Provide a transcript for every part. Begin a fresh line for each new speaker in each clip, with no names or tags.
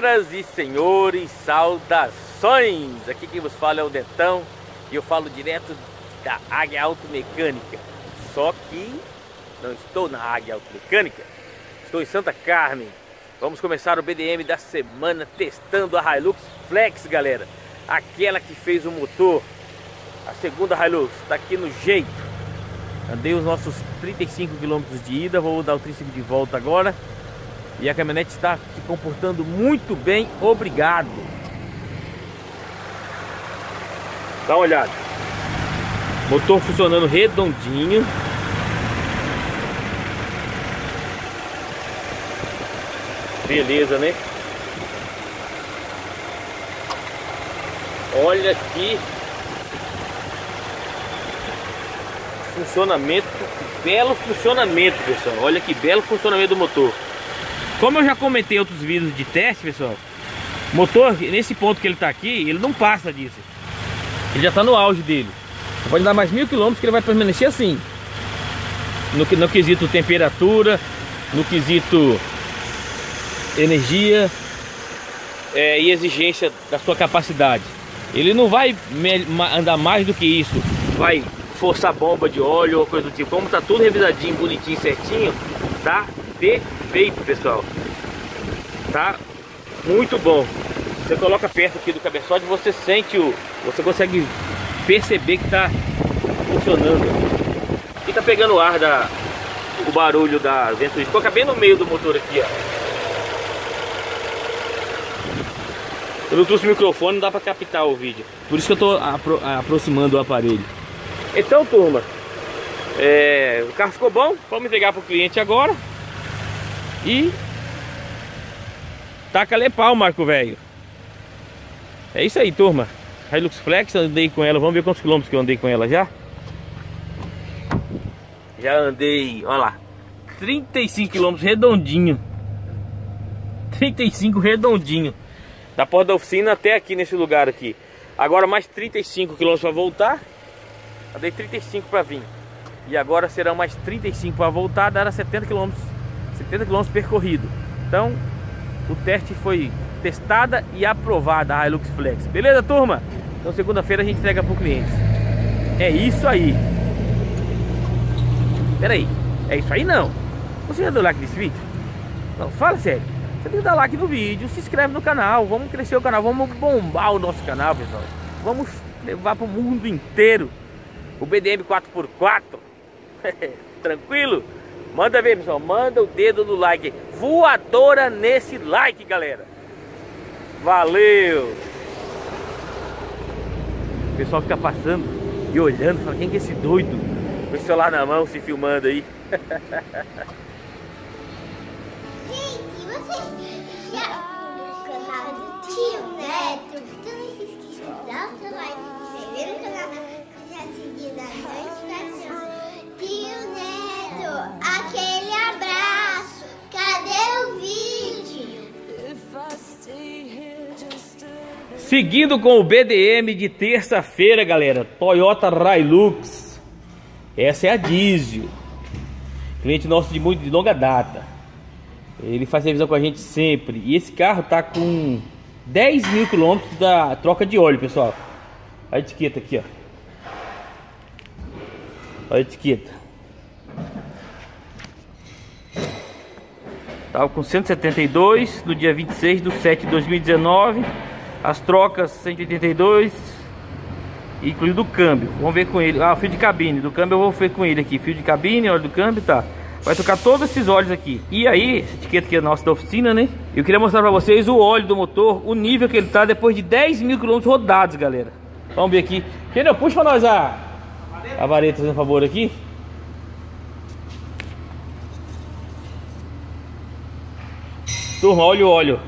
Senhoras e senhores, saudações! Aqui quem vos fala é o Netão e eu falo direto da Águia Automecânica. Só que não estou na Águia Automecânica, estou em Santa Carmen. Vamos começar o BDM da semana testando a Hilux Flex, galera. Aquela que fez o motor, a segunda Hilux, está aqui no jeito. Andei os nossos 35 km de ida, vou dar o 35 de volta agora. E a caminhonete está se comportando muito bem, obrigado. Dá uma olhada. Motor funcionando redondinho. Beleza, né? Olha aqui. Funcionamento, belo funcionamento, pessoal. Olha que belo funcionamento do motor. Como eu já comentei outros vídeos de teste, pessoal, motor, nesse ponto que ele está aqui, ele não passa disso. Ele já está no auge dele. Pode dar mais mil quilômetros que ele vai permanecer assim. No, no quesito temperatura, no quesito energia é, e exigência da sua capacidade. Ele não vai andar mais do que isso. Vai forçar bomba de óleo ou coisa do tipo. Como tá tudo revisadinho, bonitinho, certinho, tá perfeito, pessoal. Tá muito bom. Você coloca perto aqui do cabeçote, você sente o... Você consegue perceber que tá funcionando. E tá pegando o ar da... O barulho da ventoinha. Coloca bem no meio do motor aqui, ó. Eu não trouxe o microfone, não dá pra captar o vídeo. Por isso que eu tô apro aproximando o aparelho. Então, turma, é, o carro ficou bom. Vamos entregar pro cliente agora. E taca lepau, Marco Velho. É isso aí, turma. Hilux Flex, andei com ela. Vamos ver quantos quilômetros que eu andei com ela já. Já andei, olha lá, 35 quilômetros redondinho. 35 redondinho. Da porta da oficina até aqui nesse lugar aqui. Agora mais 35 quilômetros para voltar. Eu dei 35 para vir. E agora serão mais 35 para voltar, dará 70 quilômetros 70 km percorrido. Então, o teste foi testada e aprovada a Hilux Flex. Beleza, turma? Então, segunda-feira a gente entrega para o cliente. É isso aí. Pera aí. É isso aí não. Você já deu like nesse vídeo? Não, fala sério. Você tem que dar like no vídeo, se inscreve no canal, vamos crescer o canal, vamos bombar o nosso canal, pessoal. Vamos levar para o mundo inteiro o BDM 4x4. Tranquilo? Manda ver, pessoal. Manda o dedo no like. Voadora nesse like, galera. Valeu! O pessoal fica passando e olhando. Fala, quem que é esse doido? Com o celular na mão, se filmando aí.
Gente, você já no canal do Tio Neto? Então não se esqueça de dar o seu like, se inscrever no canal,
Seguindo com o BDM de terça-feira, galera. Toyota Hilux. Essa é a diesel. Cliente nosso de muito de longa data. Ele faz revisão com a gente sempre. E esse carro tá com 10 mil quilômetros da troca de óleo, pessoal. A etiqueta aqui, ó. Olha a etiqueta. Tava com 172 no dia 26 de 7 de 2019. As trocas 182, incluindo o câmbio. Vamos ver com ele. Ah, fio de cabine. Do câmbio eu vou ver com ele aqui. Fio de cabine, óleo do câmbio, tá. Vai trocar todos esses óleos aqui. E aí, essa etiqueta aqui é nossa da oficina, né? Eu queria mostrar pra vocês o óleo do motor, o nível que ele tá depois de 10 mil quilômetros rodados, galera. Vamos ver aqui. Entendeu? Puxa pra nós a, a vareta, fazendo favor aqui. Turma, olha o óleo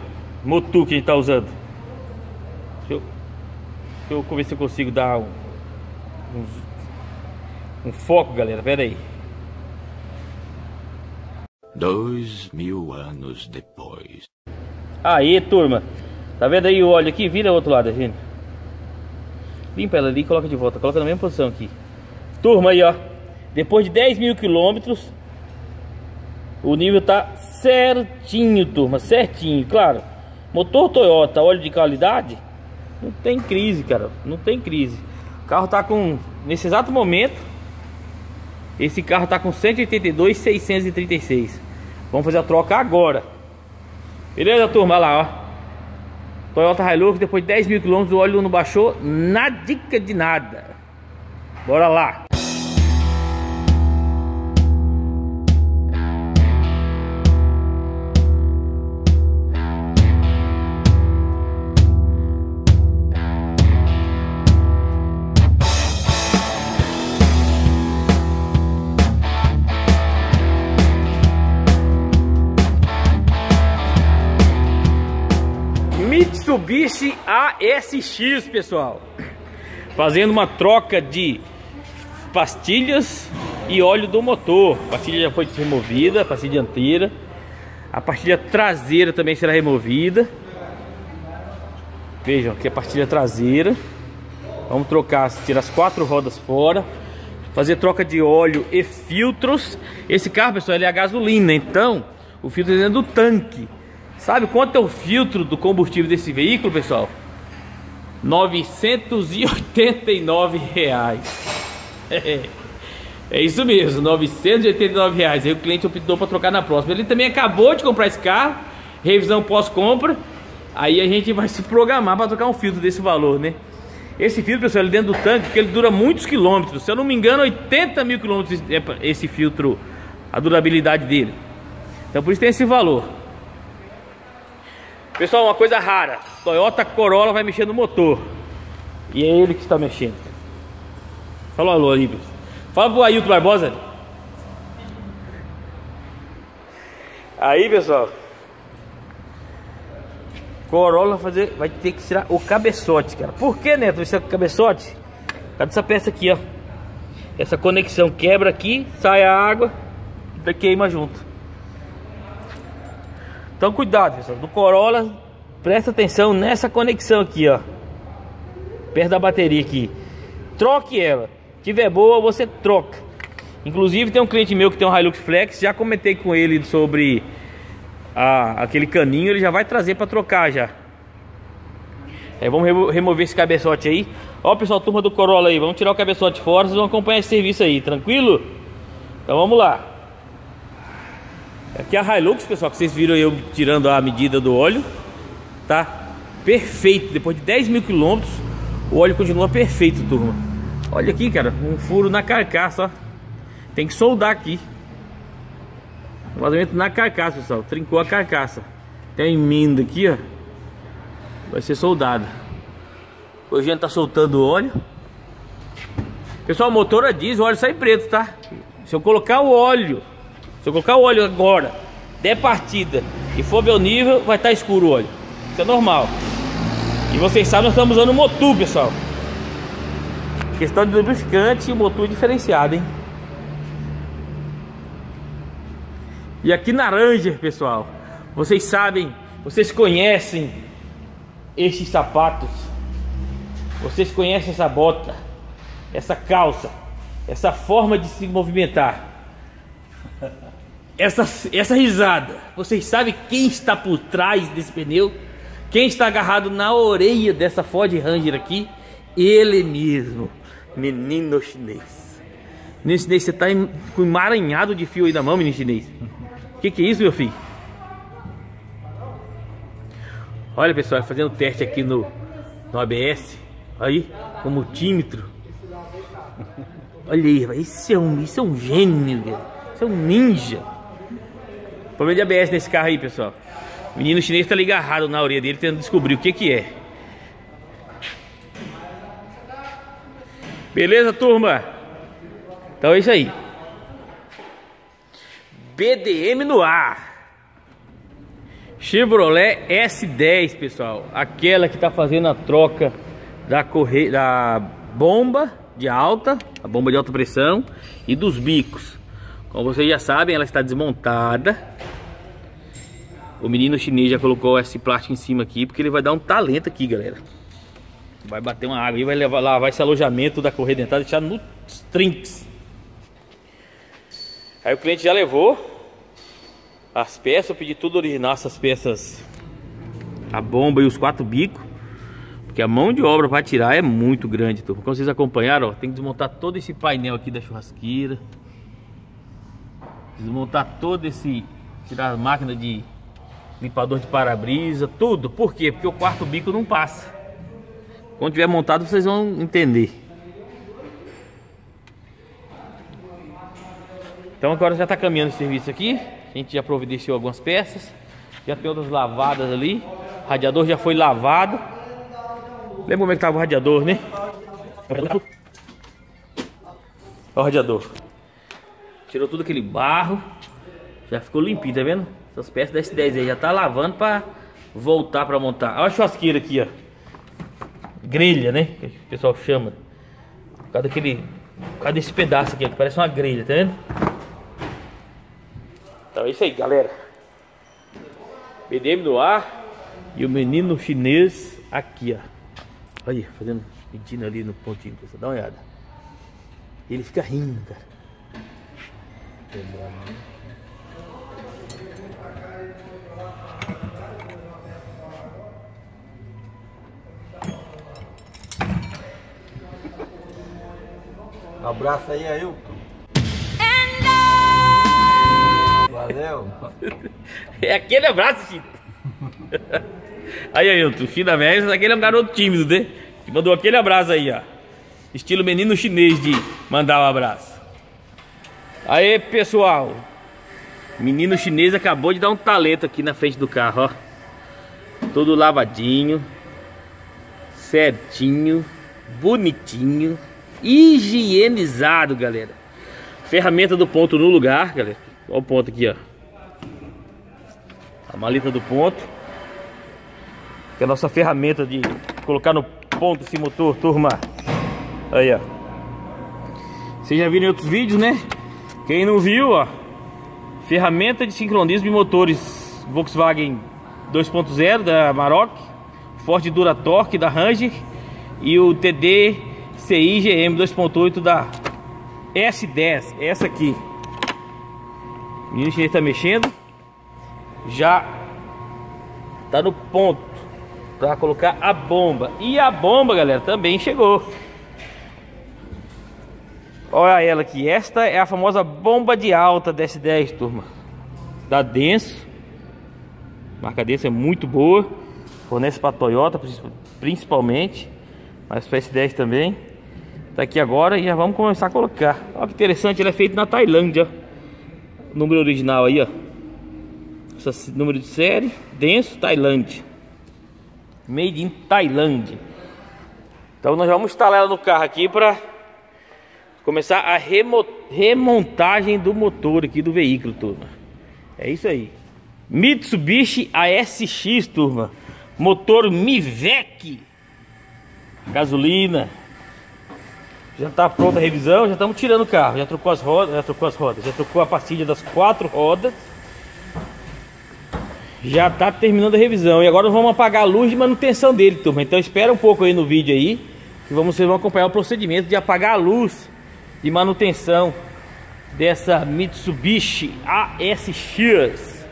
Motu que a gente tá usando. Deixa eu, ver se eu consigo dar um, um, um foco, galera. Pera aí.
Dois mil anos depois.
Aí, turma. Tá vendo aí o óleo aqui? Vira o outro lado, gente. Limpa ela ali e coloca de volta. Coloca na mesma posição aqui. Turma, aí, ó. Depois de 10 mil quilômetros, o nível tá certinho, turma. Certinho, claro. Motor Toyota, óleo de qualidade, não tem crise, cara. Não tem crise. O carro tá com, nesse exato momento, esse carro tá com 182,636. Vamos fazer a troca agora. Beleza, turma? Olha lá, ó. Toyota Hilux, depois de 10 mil quilômetros, o óleo não baixou na dica de nada. Bora lá. Mitsubishi ASX, pessoal. Fazendo uma troca de pastilhas e óleo do motor. A pastilha já foi removida, a pastilha dianteira. A pastilha traseira também será removida. Vejam aqui a pastilha traseira. Vamos trocar, tirar as quatro rodas fora. Fazer troca de óleo e filtros. Esse carro, pessoal, ele é a gasolina, então o filtro é dentro do tanque. Sabe quanto é o filtro do combustível desse veículo, pessoal? 989 reais. É, isso mesmo, 989 reais. Aí o cliente optou para trocar na próxima. Ele também acabou de comprar esse carro, revisão pós-compra. Aí a gente vai se programar para trocar um filtro desse valor, né? Esse filtro, pessoal, ele dentro do tanque, que ele dura muitos quilômetros. Se eu não me engano, 80 mil quilômetros é esse filtro, a durabilidade dele. Então por isso tem esse valor. Pessoal, uma coisa rara. Toyota Corolla vai mexer no motor. E é ele que está mexendo. Fala alô aí, pessoal. Fala pro Ailton Barbosa. Aí, pessoal. Corolla fazer, vai ter que tirar o cabeçote, cara. Por que, Neto, vai tirar o cabeçote? Cadê essa peça aqui, ó? Essa conexão quebra aqui, sai a água e queima junto. Então cuidado, pessoal. Do Corolla, presta atenção nessa conexão aqui, ó. Perto da bateria aqui. Troque ela. Se tiver boa, você troca. Inclusive tem um cliente meu que tem um Hilux Flex, já comentei com ele sobre a, aquele caninho, ele já vai trazer para trocar já. Aí vamos remo remover esse cabeçote aí. Ó, pessoal, turma do Corolla aí, vamos tirar o cabeçote fora, vocês vão acompanhar esse serviço aí, tranquilo? Então vamos lá. Aqui é a Hilux, pessoal, que vocês viram eu tirando a medida do óleo. Tá perfeito. Depois de 10 mil quilômetros, o óleo continua perfeito, turma. Olha aqui, cara, um furo na carcaça, ó. Tem que soldar aqui. Um vazamento na carcaça, pessoal. Trincou a carcaça. Tem a emenda aqui, ó. Vai ser soldada. Hoje a gente tá soltando o óleo. Pessoal, motor a diesel, o óleo sai preto, tá? Se eu colocar o óleo se eu colocar o óleo agora, der partida e for ver o nível, vai estar tá escuro o óleo. Isso é normal. E vocês sabem, nós estamos usando o motor, pessoal. Questão de lubrificante e o motor diferenciado, hein? E aqui na Ranger, pessoal, vocês sabem, vocês conhecem estes sapatos. Vocês conhecem essa bota, essa calça, essa forma de se movimentar essa, essa risada, vocês sabem quem está por trás desse pneu? Quem está agarrado na orelha dessa Ford Ranger aqui? Ele mesmo, menino chinês. Menino chinês, você está com emaranhado de fio aí na mão, menino chinês. O que, que é isso, meu filho? Olha, pessoal, fazendo teste aqui no, no ABS. Aí, com multímetro. Olha aí, isso é um, isso é um gênio, isso é um ninja. Problema de ABS nesse carro aí, pessoal. O menino chinês tá ali agarrado na orelha dele tentando descobrir o que que é. Beleza, turma? Então é isso aí. BDM no ar. Chevrolet S10, pessoal. Aquela que tá fazendo a troca da, corre... da bomba de alta, a bomba de alta pressão e dos bicos. Como vocês já sabem, ela está desmontada. O menino chinês já colocou esse plástico em cima aqui, porque ele vai dar um talento aqui, galera. Vai bater uma água e vai levar lá, vai esse alojamento da correia dentada deixar no trinks. Aí o cliente já levou as peças, eu pedi tudo original, essas peças a bomba e os quatro bicos. Porque a mão de obra para tirar é muito grande, turma. Como vocês acompanharam, ó, tem que desmontar todo esse painel aqui da churrasqueira. Desmontar todo esse... Tirar a máquina de limpador de para-brisa, tudo. Por quê? Porque o quarto bico não passa. Quando tiver montado vocês vão entender. Então agora já está caminhando esse serviço aqui. A gente já providenciou algumas peças. Já tem outras lavadas ali. O radiador já foi lavado. Lembra como é que estava o radiador, né? Olha o radiador. Tirou tudo aquele barro. Já ficou limpinho, tá vendo? Essas peças da S10 aí já tá lavando para voltar para montar. Olha a churrasqueira aqui, ó. Grelha, né? Que o pessoal chama. Por causa daquele. Por causa desse pedaço aqui, que parece uma grelha, tá vendo? Então é isso aí, galera. BDM no ar e o menino chinês aqui, ó. Olha, fazendo, pedindo ali no pontinho, pessoal. Dá uma olhada. Ele fica rindo, cara.
Abraço aí, Ailton. Valeu.
É aquele abraço, Chico. Aí, Ailton, filho da velha, aquele é um garoto tímido, né? Que mandou aquele abraço aí, ó. Estilo menino chinês de mandar um abraço. Aí, pessoal. Menino chinês acabou de dar um talento aqui na frente do carro, ó. Todo lavadinho. Certinho. Bonitinho. Higienizado, galera. Ferramenta do ponto no lugar, galera. Olha o ponto aqui, ó. A maleta do ponto. Que é a nossa ferramenta de colocar no ponto esse motor, turma. Aí, ó. Vocês já viram em outros vídeos, né? Quem não viu, ó. Ferramenta de sincronismo de motores Volkswagen 2.0 da Maroc. Ford Duratorque da Ranger. E o TD CI GM 2.8 da S10. Essa aqui. O menino chinês tá mexendo. Já tá no ponto para colocar a bomba. E a bomba, galera, também chegou. Olha ela aqui. Esta é a famosa bomba de alta da S10, turma. Da Denso. A marca Denso é muito boa. Fornece para Toyota, principalmente. Mas para S10 também. Tá aqui agora e já vamos começar a colocar. Olha que interessante, ele é feito na Tailândia. O número original aí, ó. Esse número de série, denso, Tailândia. Made in Tailândia. Então nós vamos instalar ela no carro aqui para começar a remontagem do motor aqui do veículo, turma. É isso aí. Mitsubishi ASX, turma. Motor Mivec. Gasolina. Já está pronta a revisão, já estamos tirando o carro, já trocou as rodas, já trocou as rodas, já trocou a pastilha das quatro rodas. Já está terminando a revisão e agora vamos apagar a luz de manutenção dele, turma. Então espera um pouco aí no vídeo aí, que vamos, vocês vão acompanhar o procedimento de apagar a luz de manutenção dessa Mitsubishi ASX.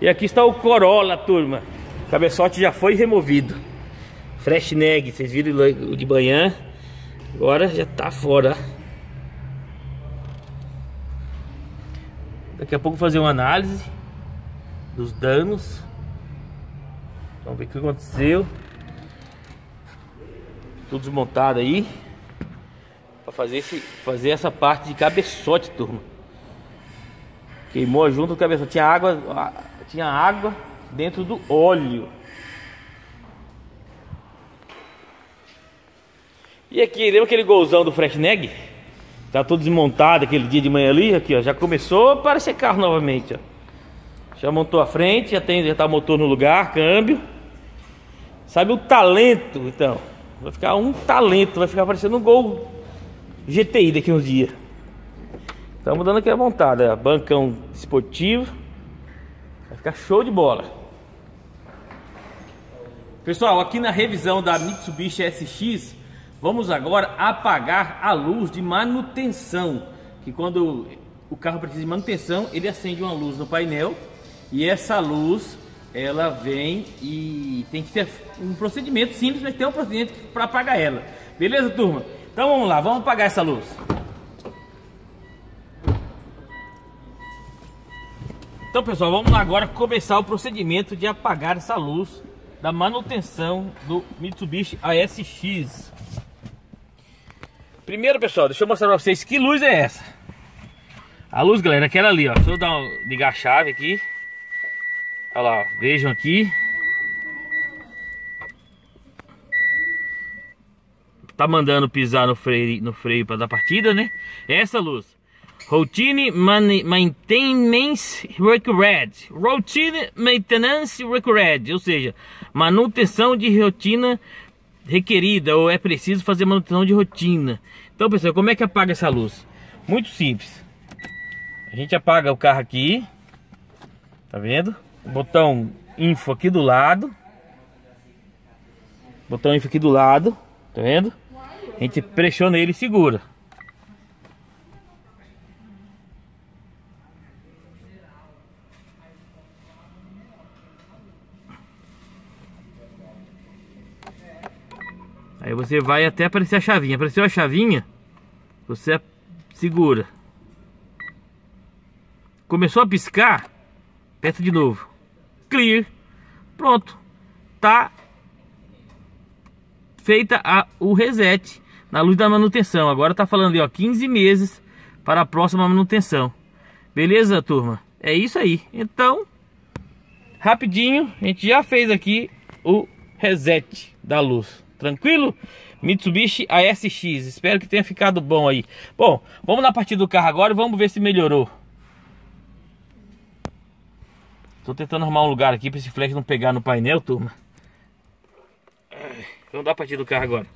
E aqui está o Corolla, turma. O cabeçote já foi removido. Fresh neg, vocês viram de manhã. Agora já tá fora. Daqui a pouco fazer uma análise dos danos. Vamos ver o que aconteceu. Tudo desmontado aí. Pra fazer, esse, fazer essa parte de cabeçote, turma. Queimou junto do cabeçote. Tinha água, tinha água dentro do óleo. E aqui, lembra aquele golzão do Freshneg? Tá todo desmontado aquele dia de manhã ali, aqui ó, já começou a aparecer carro novamente, ó. Já montou a frente, já tem, já tá motor no lugar, câmbio. Sabe o talento, então? Vai ficar um talento, vai ficar parecendo um Gol GTI daqui uns dias. Estamos dando aqui a montada, bancão esportivo. Vai ficar show de bola. Pessoal, aqui na revisão da Mitsubishi SX, Vamos agora apagar a luz de manutenção, que quando o carro precisa de manutenção, ele acende uma luz no painel e essa luz ela vem e tem que ter um procedimento simples, mas tem um procedimento para apagar ela. Beleza, turma? Então vamos lá, vamos apagar essa luz. Então pessoal, vamos agora começar o procedimento de apagar essa luz da manutenção do Mitsubishi ASX. Primeiro pessoal, deixa eu mostrar para vocês que luz é essa. A luz galera, aquela ali ó, deixa eu dar um, ligar a chave aqui. Olha lá, vejam aqui. Tá mandando pisar no freio, no freio para dar partida, né? Essa luz. Routine Maintenance Required. Routine Maintenance Required. Ou seja, manutenção de rotina requerida. Ou é preciso fazer manutenção de rotina. Então, pessoal, como é que apaga essa luz? Muito simples. A gente apaga o carro aqui. Tá vendo? botão info aqui do lado. Botão info aqui do lado, tá vendo? A gente pressiona ele e segura. Aí você vai até aparecer a chavinha. Apareceu a chavinha, você segura. Começou a piscar, aperta de novo clear. Pronto. Tá feita a, o reset na luz da manutenção. Agora tá falando aí, ó, 15 meses para a próxima manutenção. Beleza, turma? É isso aí. Então, rapidinho, a gente já fez aqui o reset da luz. Tranquilo? Mitsubishi ASX. Espero que tenha ficado bom aí. Bom, vamos na partida do carro agora e vamos ver se melhorou. Tô tentando arrumar um lugar aqui para esse flex não pegar no painel, turma. Vamos dar a partida do carro agora.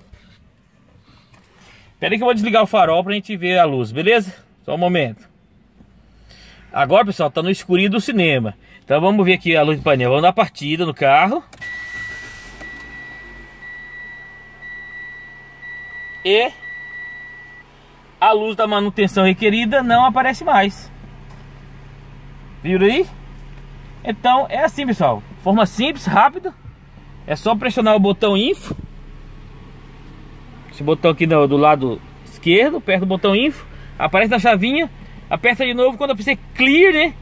Pera aí que eu vou desligar o farol pra gente ver a luz, beleza? Só um momento. Agora, pessoal, tá no escurinho do cinema. Então vamos ver aqui a luz do painel. Vamos dar a partida no carro. E a luz da manutenção requerida não aparece mais. Viram aí? Então é assim pessoal, forma simples, rápida É só pressionar o botão info Esse botão aqui do, do lado esquerdo, perto do botão info Aparece na chavinha, aperta de novo Quando aparecer clear, né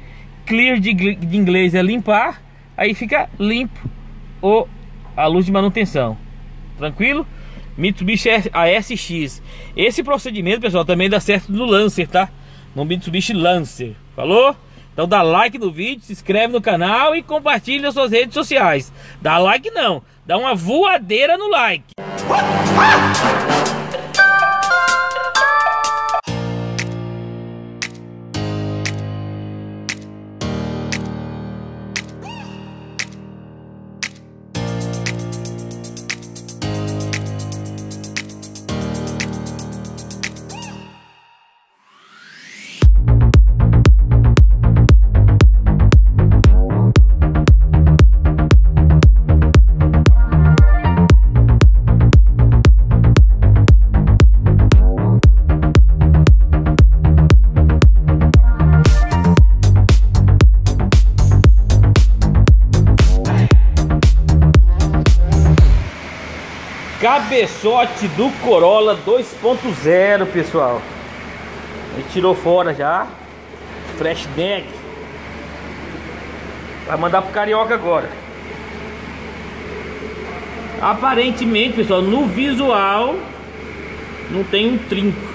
Clear de, de inglês é limpar Aí fica limpo o, a luz de manutenção Tranquilo? Mitsubishi ASX Esse procedimento pessoal também dá certo no Lancer, tá? No Mitsubishi Lancer Falou? Então dá like no vídeo, se inscreve no canal e compartilha nas suas redes sociais. Dá like não, dá uma voadeira no like. Cabeçote do Corolla 2.0, pessoal. Ele tirou fora já. Flashback. Vai mandar pro Carioca agora. Aparentemente, pessoal, no visual não tem um trinco.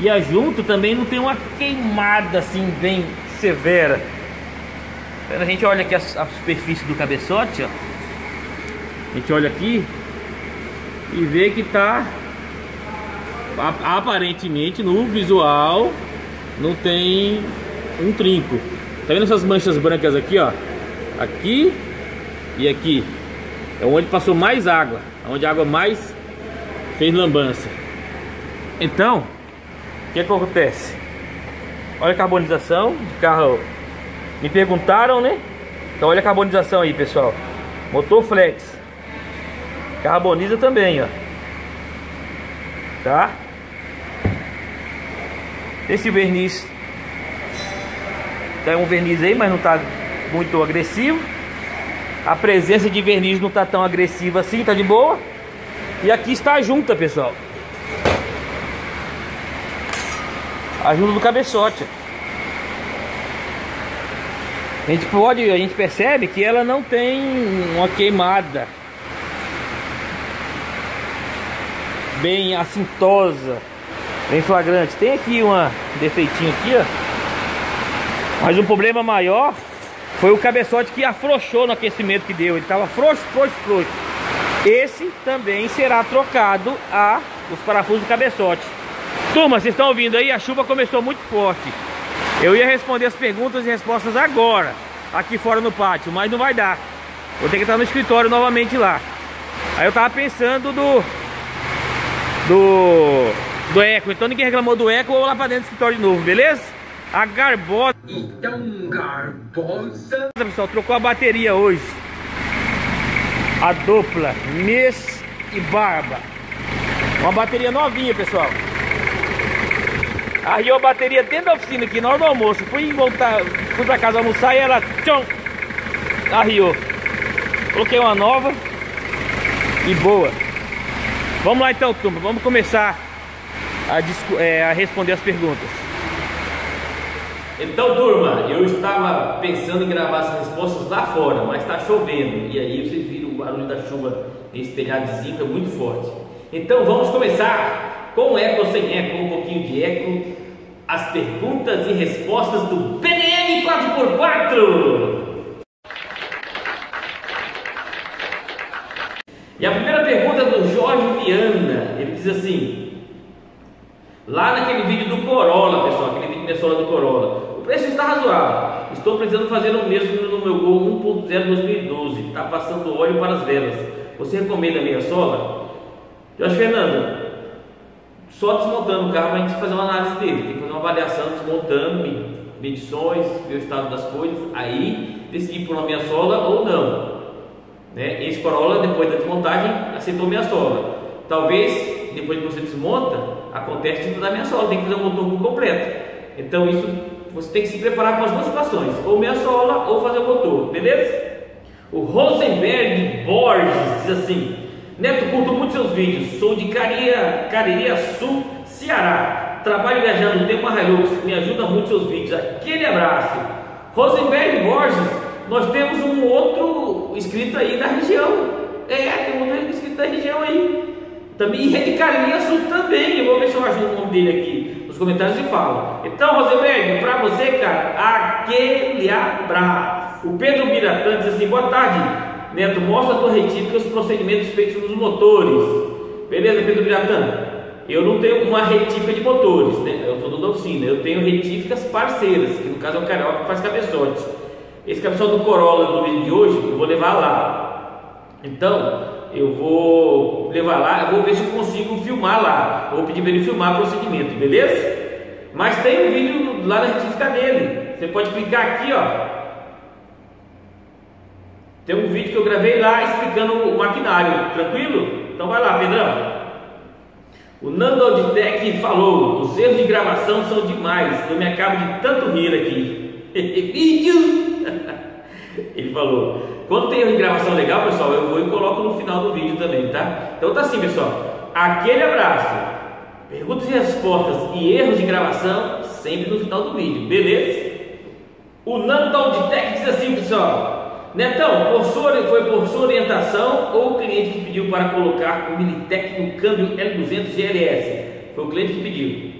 E a junto também não tem uma queimada assim bem severa. A gente olha aqui a, a superfície do cabeçote, ó. A gente olha aqui, e vê que tá aparentemente no visual não tem um trinco. Tá vendo essas manchas brancas aqui, ó? Aqui e aqui. É onde passou mais água, onde a água mais fez lambança. Então, o que, é que acontece? Olha a carbonização de carro. Me perguntaram, né? Então olha a carbonização aí, pessoal. Motor flex. Carboniza também, ó. Tá? Esse verniz Tem um verniz aí, mas não tá muito agressivo. A presença de verniz não tá tão agressiva assim, tá de boa. E aqui está a junta, pessoal. A junta do cabeçote. A gente pode, a gente percebe que ela não tem uma queimada bem assintosa, bem flagrante. Tem aqui uma defeitinho aqui, ó. Mas o problema maior foi o cabeçote que afrouxou no aquecimento que deu. Ele estava frouxo, frouxo, frouxo. Esse também será trocado a os parafusos do cabeçote. Turma, vocês estão ouvindo aí? A chuva começou muito forte. Eu ia responder as perguntas e respostas agora, aqui fora no pátio, mas não vai dar. Vou ter que estar no escritório novamente lá. Aí eu tava pensando do do do eco. Então ninguém reclamou do eco, eu vou lá para dentro do escritório de novo, beleza? A Garbosa.
Então, Garbosa.
Pessoal, trocou a bateria hoje. A dupla Miss e Barba. Uma bateria novinha, pessoal. Arriou a bateria dentro da oficina aqui na hora do almoço. Fui voltar, fui pra casa almoçar e ela tchom, arriou. Coloquei uma nova e boa. Vamos lá então, turma. Vamos começar a, é, a responder as perguntas. Então, turma, eu estava pensando em gravar essas respostas lá fora, mas está chovendo. E aí vocês viram o barulho da chuva nesse telhado de zinca muito forte. Então vamos começar com eco ou sem eco, um pouquinho de eco, as perguntas e respostas do PDM 4x4. E a primeira pergunta é do Jorge Viana. Ele diz assim: Lá naquele vídeo do Corolla, pessoal, aquele vídeo sola do Corolla, o preço está razoável. Estou precisando fazer o mesmo no meu Gol 1.0 2012. Está passando óleo para as velas. Você recomenda a minha sola? Jorge Fernando, só desmontando o carro para a gente fazer uma análise dele. Tem que fazer uma avaliação desmontando, medições, ver o estado das coisas, aí decidir por uma minha sola ou não. Né? Esse Corolla, depois da desmontagem, aceitou minha sola. Talvez, depois que você desmonta, acontece tipo da minha sola, tem que fazer um motor completo. Então isso você tem que se preparar para as duas situações, ou minha sola ou fazer o motor, beleza? O Rosenberg Borges diz assim: Neto, curto muito seus vídeos. Sou de Caria, Cariria Sul, Ceará. Trabalho viajando, tenho uma Hilux. Me ajuda muito seus vídeos. Aquele abraço. Rosenberg Borges, nós temos um outro inscrito aí da região. É, tem um outro inscrito da região aí. Também, e é de Sul também. Eu vou ver se eu ajudo o nome dele aqui nos comentários e falo. Então, Rosenberg, para você, cara, aquele abraço. O Pedro Miratã diz assim: boa tarde. Neto, mostra a tua retífica os procedimentos feitos nos motores. Beleza, Pedro Biratã? Eu não tenho uma retífica de motores, né? Eu sou da oficina. Eu tenho retíficas parceiras, que no caso é o Carioca que faz cabeçote. Esse cabeçote do Corolla do vídeo de hoje, eu vou levar lá. Então, eu vou levar lá, eu vou ver se eu consigo filmar lá. Vou pedir para ele filmar o procedimento, beleza? Mas tem um vídeo lá na retífica dele. Você pode clicar aqui, ó. Tem um vídeo que eu gravei lá explicando o maquinário, tranquilo? Então vai lá, Pedrão. O Nando Auditec falou: os erros de gravação são demais, eu me acabo de tanto rir aqui. vídeo! Ele falou: quando tem de gravação legal, pessoal, eu vou e coloco no final do vídeo também, tá? Então tá assim, pessoal. Aquele abraço. Perguntas e respostas e erros de gravação sempre no final do vídeo, beleza? O Nando Auditec diz assim, pessoal. Netão, por sua, foi por sua orientação ou o cliente que pediu para colocar o Militec no câmbio L200 GLS? Foi o cliente que pediu.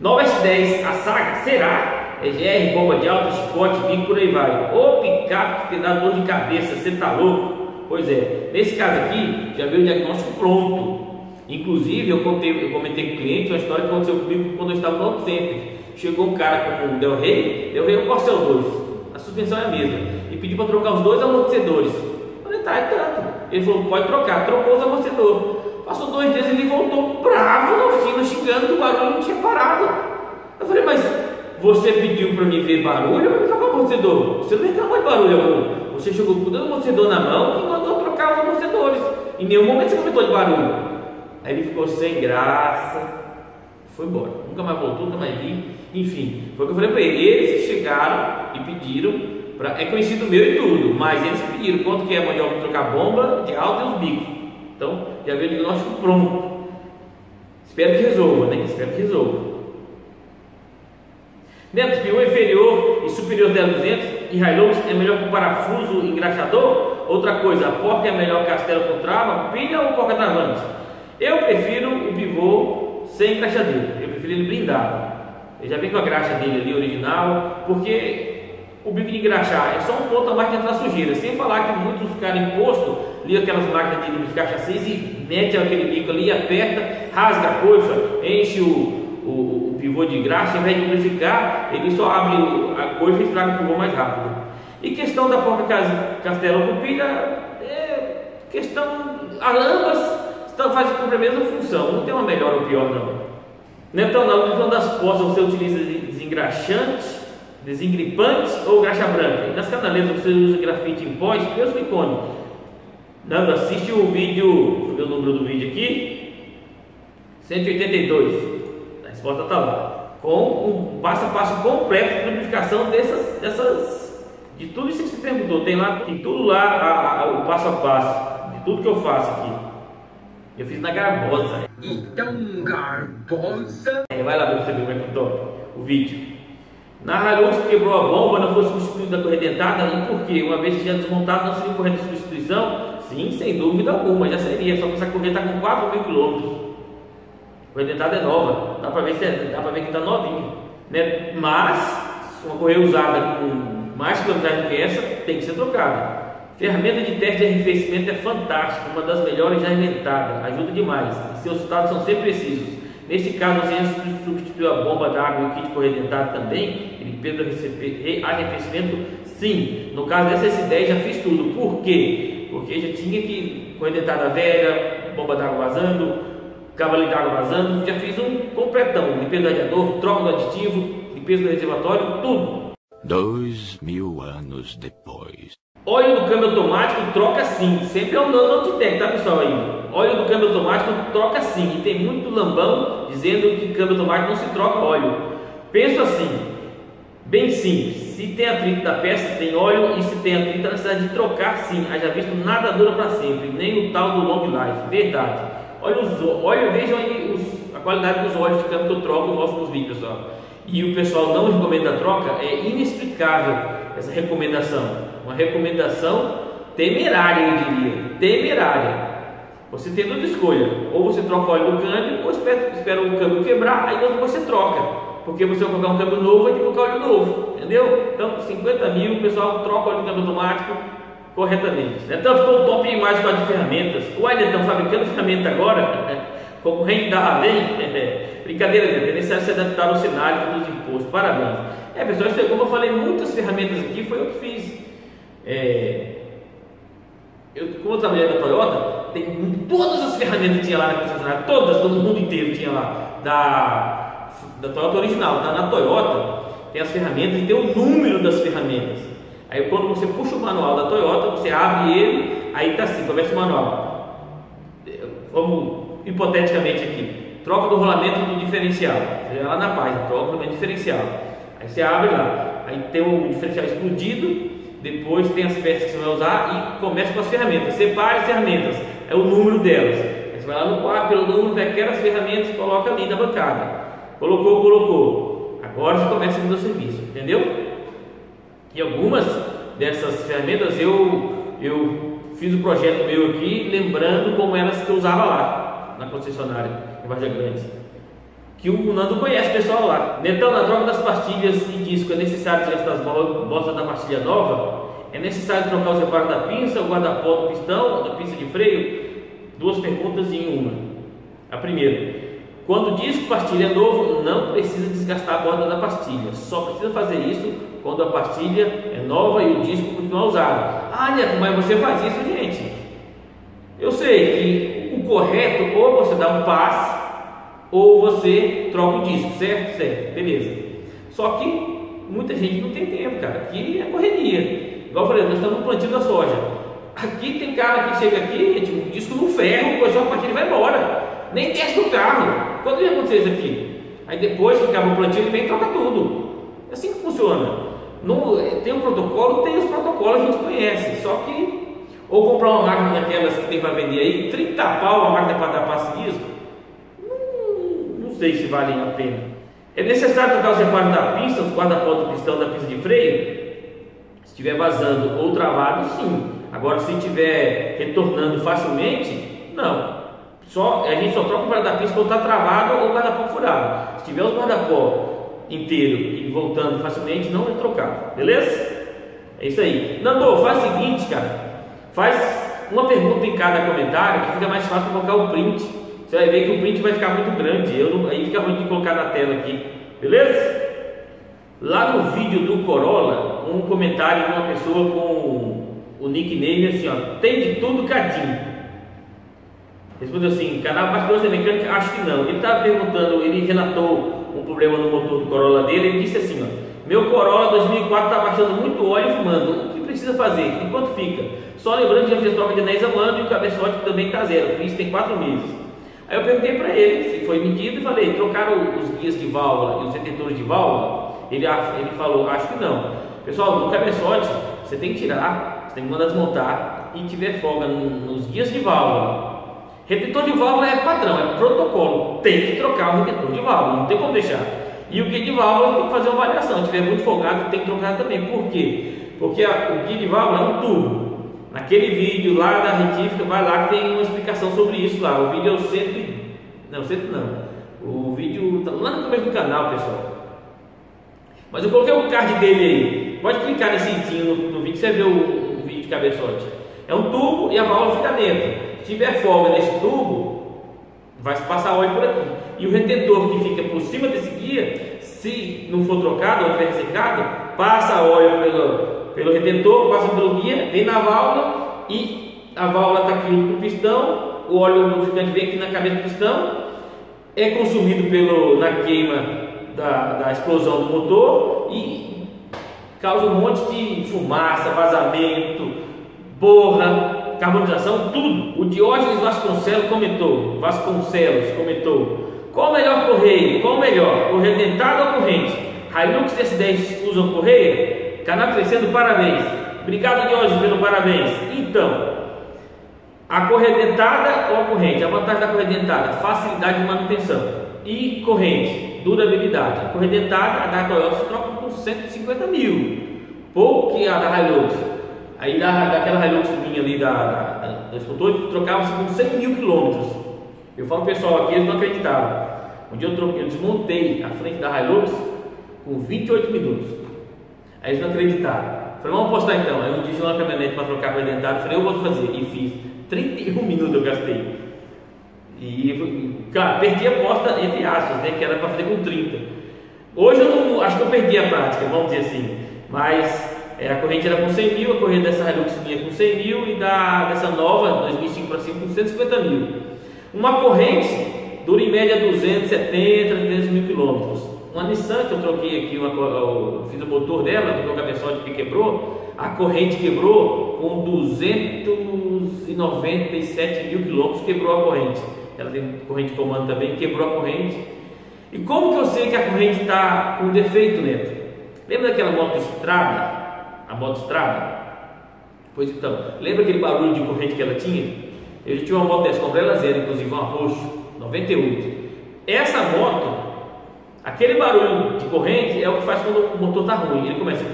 Nova S10, a saga, será? É GR, bomba de alto, chicote, bico, por aí vai. Ou picape que tem dado dor de cabeça, você tá louco? Pois é, nesse caso aqui, já veio o diagnóstico pronto. Inclusive, eu, contei, eu comentei com o cliente uma história que aconteceu comigo quando eu estava no Auto Center. Chegou um cara com um Del Rey, Del Rey é um Corcel 2, a suspensão é a mesma e pediu para trocar os dois amortecedores. Eu falei, tá, é tanto. Ele falou, pode trocar. Trocou os amortecedores. Passou dois dias e ele voltou bravo na oficina, xingando que o barulho não tinha parado. Eu falei, mas você pediu para mim ver barulho ou trocar o amortecedor? Você não reclamou de barulho algum. Você jogou com o amortecedor na mão e mandou trocar os amortecedores. Em nenhum momento você comentou de barulho. Aí ele ficou sem graça. Foi embora. Nunca mais voltou, nunca mais vi. Enfim, foi o que eu falei para ele. Eles chegaram e pediram Pra, é conhecido meu e tudo, mas eles pediram quanto que é mandioca para trocar bomba de alta e os bicos. Então já veio o diagnóstico pronto. Espero que resolva, né? Espero que resolva. Neto, pior inferior e superior de 200 e Hilux é melhor com parafuso engraxador? Outra coisa, a porta é melhor castelo com trava, pilha ou porta travante? Eu prefiro o pivô sem engraxadeira, eu prefiro ele blindado. Ele já vem com a graxa dele ali original, porque o bico de engraxar é só um ponto a mais de entrar sujeira. Sem falar que muitos ficaram imposto, ali aquelas máquinas de lubrificar chassis e mete aquele bico ali, aperta, rasga a coifa, enche o, o, o pivô de graxa, ao invés de lubrificar, ele só abre a coifa e estraga o pivô mais rápido. E questão da porta castelo com pilha, é questão, ambas fazem cumprir a mesma função, não tem uma melhor ou pior não. Então, na questão das portas você utiliza desengraxante, desengripante ou graxa branca. E nas canaleiras você usa grafite em pó, e o silicone. Nando, assiste o vídeo, o número do vídeo aqui, 182. Resposta está lá. Com um passo a passo completo de lubrificação dessas, dessas, de tudo isso que você perguntou. Tem lá, tem tudo lá, a, a, o passo a passo, de tudo que eu faço aqui. Eu fiz na garbosa.
Então, garbosa.
É, vai lá ver você ver como é que eu o vídeo. Na Hilux quebrou a bomba, não foi substituída a correia dentada, e por quê? Uma vez que já desmontado, não seria correia de substituição? Sim, sem dúvida alguma, já seria, só que essa correia está com 4 mil quilômetros. Correia dentada é nova, dá para ver, ver que está novinha. Né? Mas, uma correia usada com mais quilometragem do que essa, tem que ser trocada. Ferramenta de teste de arrefecimento é fantástica, uma das melhores já inventada, ajuda demais, e seus resultados são sempre precisos. Neste caso, você substituiu a bomba d'água e o kit corredentado também, limpeza do arrefecimento? Sim. No caso dessa S10 já fiz tudo. Por quê? Porque já tinha que corredentada velha, bomba d'água vazando, cavalinho d'água vazando, já fiz um completão, limpeza do radiador, troca do aditivo, limpeza do reservatório, tudo.
Dois mil anos depois.
Óleo do câmbio automático troca sim, sempre é o nano Altitec, tá pessoal aí? Óleo do câmbio automático troca sim, e tem muito lambão dizendo que câmbio automático não se troca óleo. Penso assim, bem simples, se tem atrito da peça, tem óleo, e se tem atrito, na necessidade de trocar sim, haja visto nada dura para sempre, nem o tal do long life, verdade. Olha, os, olha vejam aí os, a qualidade dos óleos de câmbio que eu troco, eu mostro nos vídeos, ó. E o pessoal não recomenda a troca, é inexplicável essa recomendação uma recomendação temerária, eu diria, temerária. Você tem duas escolhas, ou você troca o óleo do câmbio, ou espera, espera o câmbio quebrar, aí você troca, porque você vai colocar um câmbio novo, vai colocar óleo novo, entendeu? Então, 50 mil, o pessoal troca o óleo do câmbio automático corretamente. Então, ficou top imagem com as ferramentas. O Ainda estão fabricando ferramenta agora, concorrente da Além, brincadeira, é necessário se adaptar ao cenário dos impostos. Parabéns. É, pessoal, isso é como eu falei, muitas ferramentas aqui foi eu que fiz. É, eu, como eu trabalhei na Toyota, tem todas as ferramentas que tinha lá na concessionária, todas, do mundo inteiro tinha lá, da, da Toyota original, da, na Toyota tem as ferramentas e tem o número das ferramentas. Aí quando você puxa o manual da Toyota, você abre ele, aí está assim, começa o manual. Vamos hipoteticamente aqui, troca do rolamento do diferencial. Você vai lá na página, troca do diferencial. Aí você abre lá, aí tem o diferencial explodido, depois tem as peças que você vai usar e começa com as ferramentas. Separe as ferramentas, é o número delas. Aí você vai lá no quarto, pelo número daquelas ferramentas coloca ali na bancada. Colocou, colocou. Agora você começa a fazer o serviço, entendeu? E algumas dessas ferramentas eu, eu fiz o um projeto meu aqui, lembrando como elas que eu usava lá na concessionária em Vargas Grande que o Nando conhece o pessoal lá. Então, na troca das pastilhas e disco, é necessário gastar as botas da pastilha nova? É necessário trocar os reparos da pinça, o guarda-pó do pistão, da pinça de freio? Duas perguntas em uma. A primeira, quando o disco pastilha é novo, não precisa desgastar a borda da pastilha. Só precisa fazer isso quando a pastilha é nova e o disco continua usado. Ah, Neto, mas você faz isso, gente. Eu sei que o correto ou você dá um passe ou você troca o disco, certo? Certo, beleza. Só que muita gente não tem tempo, cara. Aqui é correria. Igual eu falei, nós estamos no plantio da soja. Aqui tem cara que chega aqui, gente, o disco no ferro, o pessoal a partir vai embora. Nem testa o carro. Quando ia acontecer isso aqui? Aí depois que acaba o plantio, ele vem e troca tudo. É assim que funciona. No, tem um protocolo, tem os protocolos, a gente conhece, só que ou comprar uma máquina daquelas que tem para vender aí, 30 pau a máquina para dar passe disso, não, não sei se vale a pena. É necessário trocar os reparos da pista, os guarda-pó do pistão da pista de freio? Se estiver vazando ou travado, sim. Agora, se estiver retornando facilmente, não. Só, a gente só troca o guarda-pista quando está travado ou o guarda-pó furado. Se tiver os guarda-pó inteiro e voltando facilmente, não é trocar, beleza? É isso aí. Nando, faz o seguinte, cara. Faz uma pergunta em cada comentário que fica mais fácil colocar o print. Você vai ver que o print vai ficar muito grande. Eu não, aí fica ruim de colocar na tela aqui, beleza? Lá no vídeo do Corolla, um comentário de uma pessoa com o nickname assim, ó, tem de tudo cadinho. Respondeu assim, canal particular de mecânica, acho que não. Ele estava perguntando, ele relatou um problema no motor do Corolla dele, ele disse assim, ó, meu Corolla 2004 está baixando muito óleo e fumando, o que precisa fazer? Enquanto fica? Só lembrando que já fiz troca de anéis um ano e o cabeçote também está zero, fiz tem 4 meses. Aí eu perguntei para ele se foi medido e falei, trocaram os guias de válvula e os retentores de válvula? Ele, ele falou, acho que não. Pessoal, no cabeçote, você tem que tirar, você tem que mandar desmontar e tiver folga nos guias de válvula. Retentor de válvula é padrão, é protocolo. Tem que trocar o retentor de válvula, não tem como deixar. E o guia de válvula tem que fazer uma variação. Se tiver muito folgado, tem que trocar também. Por quê? Porque a, o guia de válvula é um tubo. Naquele vídeo lá da retífica, vai lá que tem uma explicação sobre isso lá. O vídeo é o cento. Não, cento não. O vídeo está lá no começo do canal, pessoal. Mas eu coloquei o card dele aí. Pode clicar nesse no, no vídeo, você vê o, o vídeo de cabeçote. É um tubo e a válvula fica dentro. Se tiver folga nesse tubo, vai passar óleo por aqui. E o retentor que fica por cima desse guia, se não for trocado ou tiver ressecado, passa óleo pelo, pelo retentor, passa pelo guia, vem na válvula e a válvula está aqui no pistão, o óleo lubrificante vem aqui na cabeça do pistão, é consumido pelo, na queima da, da explosão do motor e causa um monte de fumaça, vazamento, borra, carbonização, tudo. O Diógenes Vasconcelos comentou, Vasconcelos comentou, qual o melhor correio? Qual o melhor? Correia dentada ou corrente? Hilux S10 usam correia? Canal crescendo, parabéns. Obrigado, Diógenes, pelo parabéns. Então, a correia dentada ou a corrente? A vantagem da correia dentada, facilidade de manutenção. E corrente, durabilidade. A correia dentada, a da Toyota se troca por 150 mil. Pouco que a da Hilux. Aí da, daquela Hilux minha ali da, da, da escultor, trocava-se com 100 mil quilômetros. Eu falo pessoal aqui, eles não acreditavam. Um dia eu, troquei, eu desmontei a frente da Hilux com 28 minutos. Aí eles não acreditaram. Falei, vamos postar então. Aí um dia uma caminhonete para trocar a dentada. Falei, eu vou fazer. E fiz. 31 minutos eu gastei. E, cara, perdi a aposta entre aspas, né? Que era para fazer com 30. Hoje eu não, acho que eu perdi a prática, vamos dizer assim. Mas a corrente era com 100 mil, a corrente dessa Hilux vinha com 100 mil e da, dessa nova, 2005 para cima, com 150 mil. Uma corrente dura em média 270, 300 mil quilômetros. Uma Nissan que eu troquei aqui, uma, eu fiz o motor dela, troquei o cabeçote que quebrou, a corrente quebrou com 297 mil quilômetros, quebrou a corrente. Ela tem corrente de comando também, quebrou a corrente. E como que eu sei que a corrente está com defeito, Neto? Lembra daquela moto estrada? A moto estrada? Pois então, lembra aquele barulho de corrente que ela tinha? Eu tinha uma moto dessa, comprei ela zero, inclusive uma roxo, 98. Essa moto, aquele barulho de corrente é o que faz quando o motor está ruim. Ele começa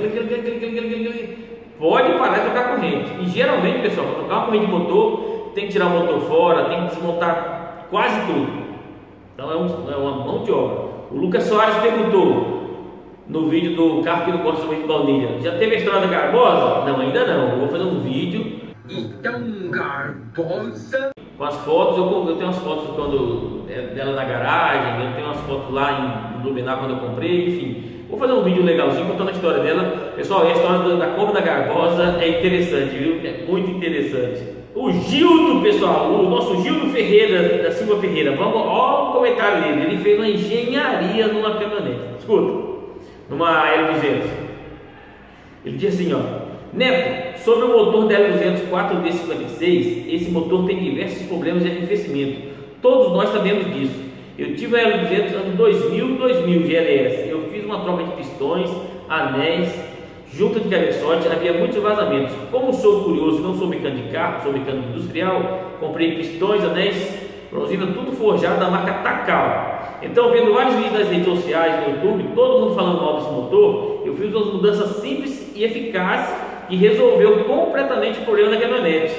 pode parar de trocar corrente. E geralmente, pessoal, para trocar uma corrente de motor, tem que tirar o motor fora, tem que desmontar quase tudo. Então é, um, é uma mão de obra. O Lucas Soares perguntou: no vídeo do carro que não gosta muito de baunilha. Já teve a história da Garbosa? Não, ainda não. Eu vou fazer um vídeo.
Então, Garbosa.
Com as fotos, eu, eu tenho umas fotos quando é, dela na garagem, eu tenho umas fotos lá em Luminar quando eu comprei, enfim. Vou fazer um vídeo legalzinho contando a história dela. Pessoal, a história da, compra da Garbosa é interessante, viu? É muito interessante. O Gildo, pessoal, o nosso Gildo Ferreira, da Silva Ferreira, vamos, ó o comentário dele. Ele fez uma engenharia numa caminhonete. Escuta numa L200. Ele diz assim, ó, Neto, sobre o motor da L200 4D56, esse motor tem diversos problemas de arrefecimento. Todos nós sabemos disso. Eu tive a L200 ano 2000, 2000 GLS. Eu fiz uma troca de pistões, anéis, junta de cabeçote, havia muitos vazamentos. Como sou curioso não sou mecânico de carro, sou mecânico industrial, comprei pistões, anéis, bronzina, tudo forjado da marca Takal. Então, vendo vários vídeos nas redes sociais, no YouTube, todo mundo falando mal desse motor, eu fiz umas mudanças simples e eficazes que resolveu completamente o problema da caminhonete.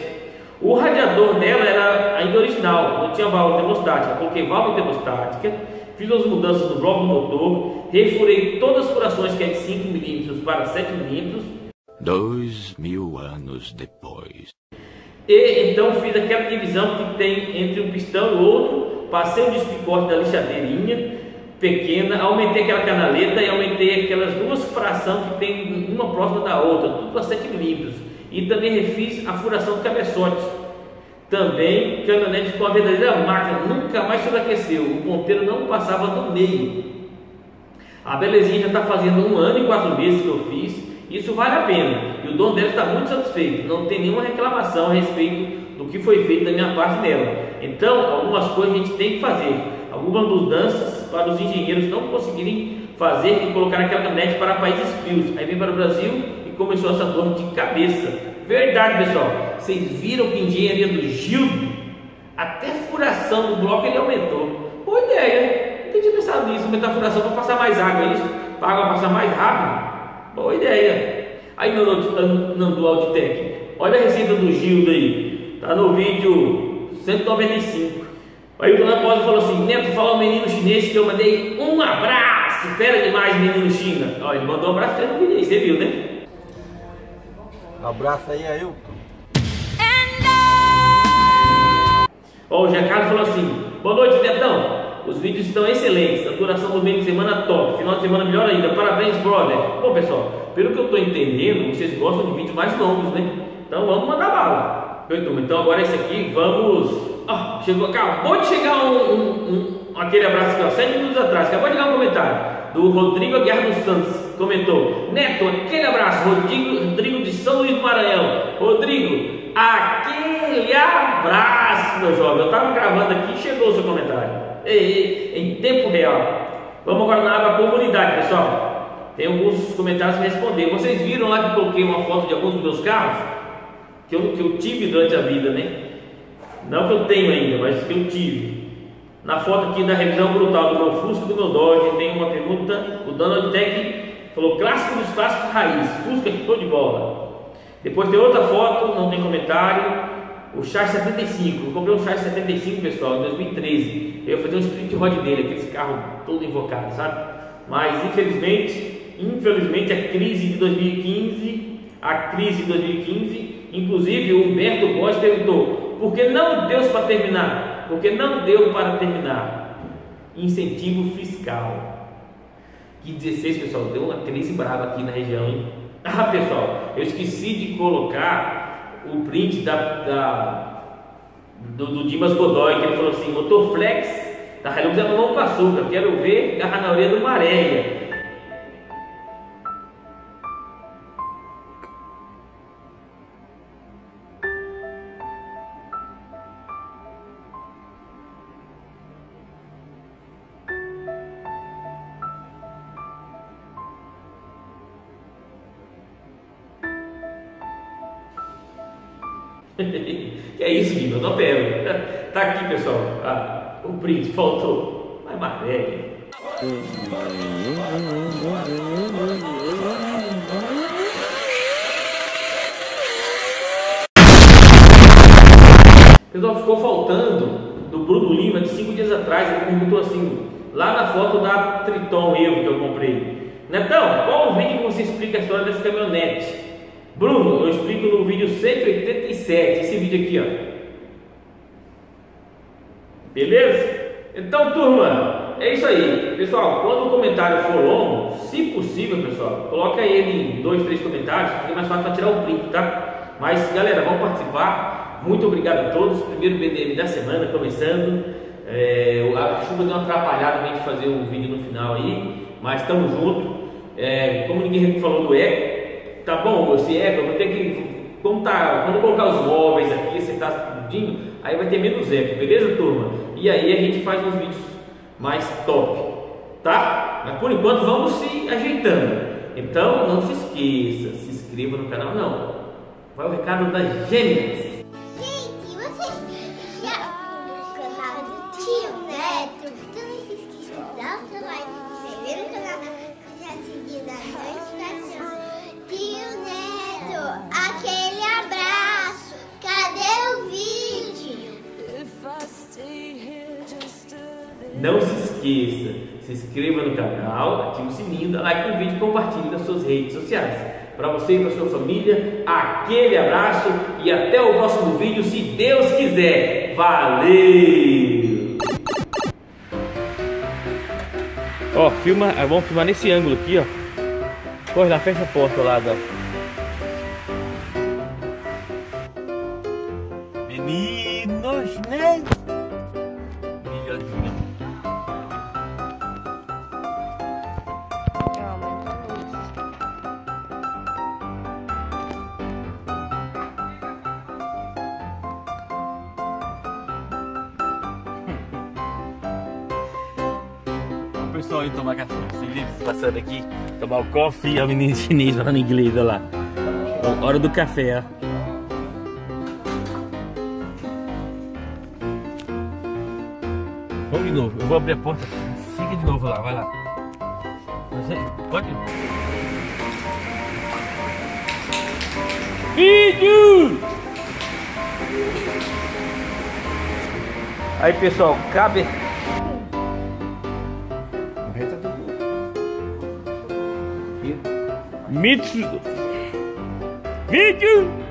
O radiador dela era ainda original, não tinha válvula termostática. Coloquei válvula termostática, fiz as mudanças no bloco do motor, refurei todas as furações que é de 5 mm para 7 mm.
Dois mil anos depois.
E então fiz aquela divisão que tem entre um pistão e outro, passei o disco de corte da lixadeirinha pequena, aumentei aquela canaleta e aumentei aquelas duas frações que tem uma próxima da outra, tudo a 7 milímetros. E também refiz a furação do cabeçote. Também caminhonete ficou uma verdadeira máquina, nunca mais sobreaqueceu, o ponteiro não passava do meio. A belezinha já está fazendo um ano e quatro meses que eu fiz, isso vale a pena. E o dono dela está muito satisfeito, não tem nenhuma reclamação a respeito do que foi feito da minha parte nela. Então, algumas coisas a gente tem que fazer, algumas mudanças para os engenheiros não conseguirem fazer e colocar aquela caminhonete para países frios. Aí vem para o Brasil e começou essa dor de cabeça. Verdade, pessoal. Vocês viram que engenharia do Gildo, até furação do bloco ele aumentou. Boa ideia. Não tinha pensado nisso, aumentar a furação para passar mais água, é isso? Para a água passar mais rápido. Boa ideia. Aí no Nandu Auditec, olha a receita do Gildo aí. Tá no vídeo 195. Aí o Dona Paulo falou assim: Neto, fala o menino chinês que eu mandei um abraço. Fera demais, menino China. Ó, ele mandou um abraço no vídeo aí, você viu, né?
Abraço aí, Ailton.
Ó, o Giancarlo falou assim: Boa noite, Netão. Os vídeos estão excelentes, a duração do meio de semana top, final de semana melhor ainda. Parabéns, brother. Bom, pessoal, pelo que eu estou entendendo, vocês gostam de vídeos mais longos, né? Então vamos mandar bala. Então agora esse aqui, vamos. Ah, chegou, acabou de chegar um, um, um aquele abraço aqui, ó, sete minutos atrás. Acabou de chegar um comentário do Rodrigo Aguiar dos Santos. Comentou: Neto, aquele abraço, Rodrigo, Rodrigo de São Luís do Maranhão. Rodrigo, aquele abraço, meu jovem. Eu estava gravando aqui e chegou o seu comentário. Ei, em tempo real. Vamos agora na aba comunidade, pessoal. Tem alguns comentários para responder. Vocês viram lá que eu coloquei uma foto de alguns dos meus carros? Que eu, que eu tive durante a vida, né? Não que eu tenho ainda, mas que eu tive. Na foto aqui da revisão brutal do meu Fusca e do meu Dodge, tem uma pergunta. O Donald Tech falou: clássico dos clássicos raiz, Fusca tô de bola. Depois tem outra foto, não tem comentário. O Char 75, eu comprei um Char 75, pessoal, em 2013. Eu ia fazer um sprint rod dele, aqueles carros todo invocado, sabe? Mas infelizmente, infelizmente a crise de 2015, a crise de 2015, inclusive o Humberto Bosch perguntou: por que não deu para terminar? Porque não deu para terminar. Incentivo fiscal. Que 16, pessoal, deu uma crise brava aqui na região, hein? Ah, pessoal, eu esqueci de colocar o print da, da do, do, Dimas Godoy, que ele falou assim: motor flex da Hilux é mamão com açúcar, quero ver na orelha do Maréia. que é isso, Guima? Eu não pego. Tá aqui, pessoal. Ah, o print faltou. Mas maré. Pessoal, ficou faltando do Bruno Lima de cinco dias atrás. Ele perguntou assim, lá na foto da Triton Evo que eu comprei. Netão, qual o vídeo que você explica a história dessa caminhonete? Bruno, eu explico no vídeo 187, esse vídeo aqui, ó. Beleza? Então, turma, é isso aí. Pessoal, quando o comentário for longo, se possível, pessoal, coloca ele em dois, três comentários, fica mais fácil para tirar o print, tá? Mas, galera, vamos participar. Muito obrigado a todos. Primeiro BDM da semana começando. É, a chuva deu uma atrapalhada pra gente fazer um vídeo no final aí, mas estamos juntos. É, como ninguém falou do eco, Tá bom, esse eco, eu vou ter que. Tá, quando eu colocar os móveis aqui, você está tudinho, aí vai ter menos eco, beleza, turma? E aí a gente faz uns vídeos mais top, tá? Mas por enquanto vamos se ajeitando.
Então não se esqueça, se inscreva no canal não. Vai o recado das gêmeas.
Não se esqueça, se
inscreva no canal, ative o sininho, dá like no vídeo e compartilhe nas suas redes sociais. Para você e para sua família, aquele abraço e até o próximo vídeo, se Deus quiser. Valeu! Ó, filma, vamos filmar nesse ângulo aqui, ó. Corre lá, fecha a porta lá, ó.
Coffee, a menina chinês falando inglês, olha lá. Hora do café, ó. Vamos de novo, eu vou abrir a porta. Fica de novo lá, vai lá. Você, pode. Vídeo! Aí pessoal, cabe. Mitsu. Vídeo!